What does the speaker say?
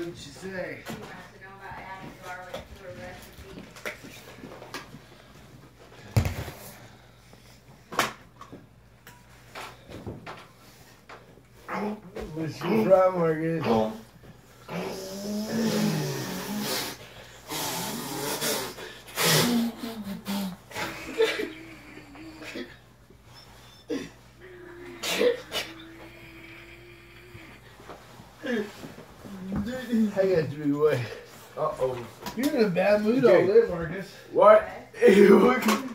What did you say? What's your problem, Marcus? Oh. Thank I got to be away. Uh oh. You're in a bad mood Okay. all day, Marcus. What? Ew. Bad mood.